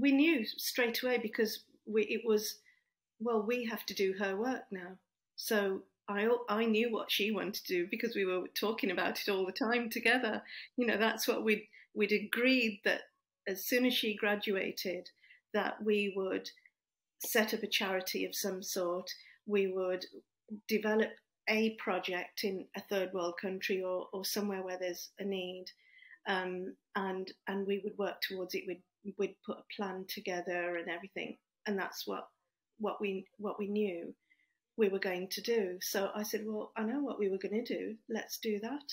we knew straight away because we, it was, well, we have to do her work now. So I, I knew what she wanted to do because we were talking about it all the time together. You know, that's what we'd, we'd agreed that as soon as she graduated, that we would set up a charity of some sort. We would develop a project in a third world country or, or somewhere where there's a need, um, and and we would work towards it. We'd we'd put a plan together and everything, and that's what what we what we knew we were going to do. So I said, well, I know what we were going to do. Let's do that.